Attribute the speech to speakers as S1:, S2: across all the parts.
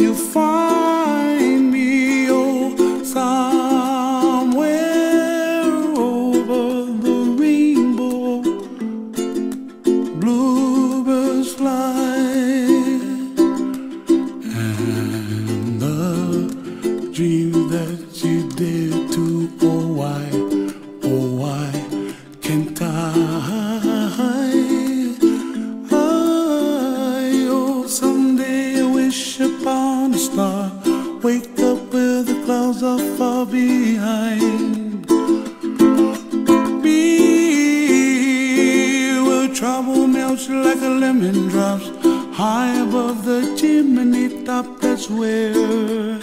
S1: you find far behind. Be where trouble melts like a lemon drops high above the chimney top. That's where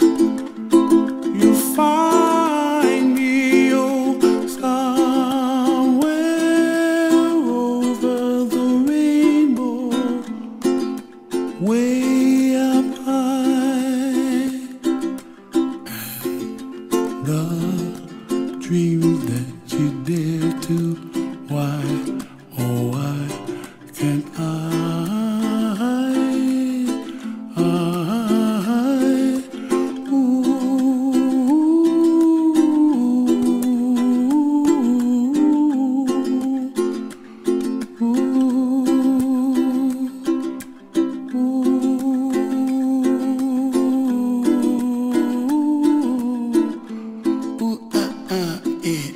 S1: why, oh why can't I, I, ooh, ooh, ooh, ooh, ooh, ah, ah, yeah.